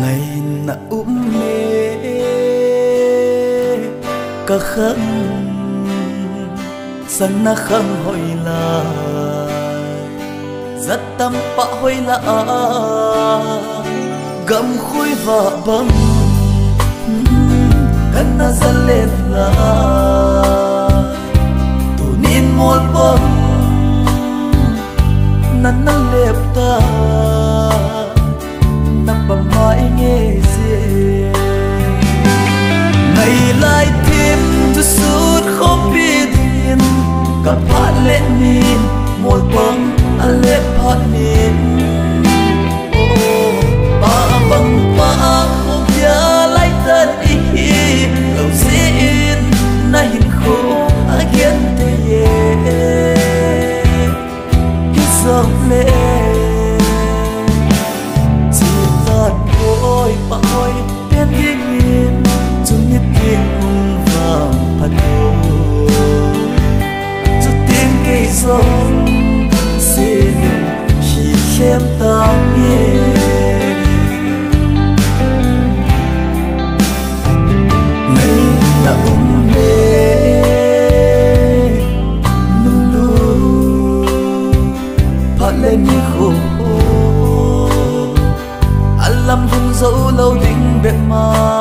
ngày na um mê ka khang san na khang hồi la rất tâm pa hồi la gầm khui và bang kan na zalet la tunin mol bang nan na lep sút khóc bi điên cặp bạn lệ nhìn một bóng lên như khổ anh làm vùng dấu lâu đình bệ mà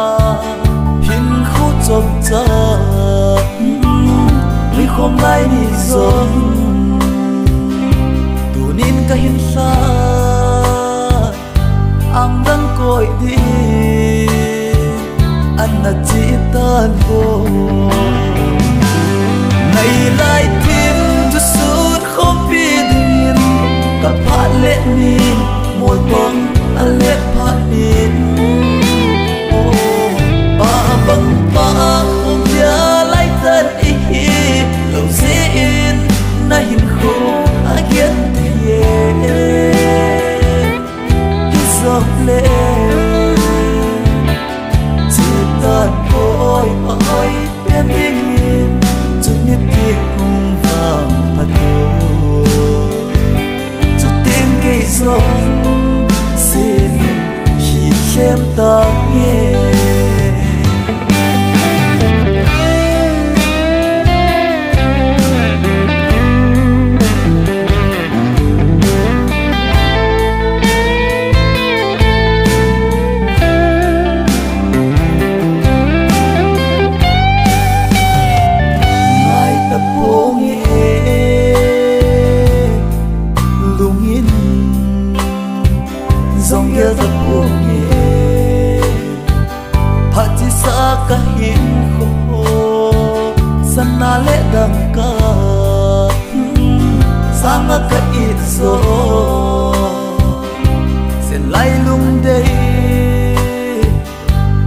ka hin kho sanna le dam ka sanga ka it so sen lai lung dei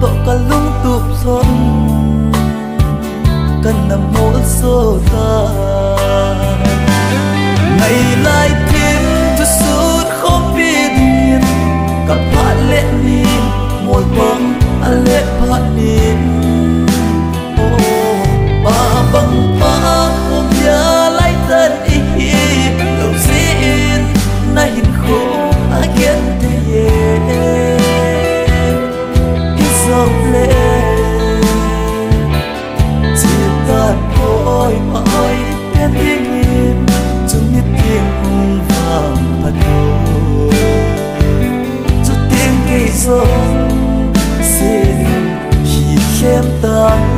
to ka lung tup son kan nam mol so ta ngày lai sớm see khi khép ta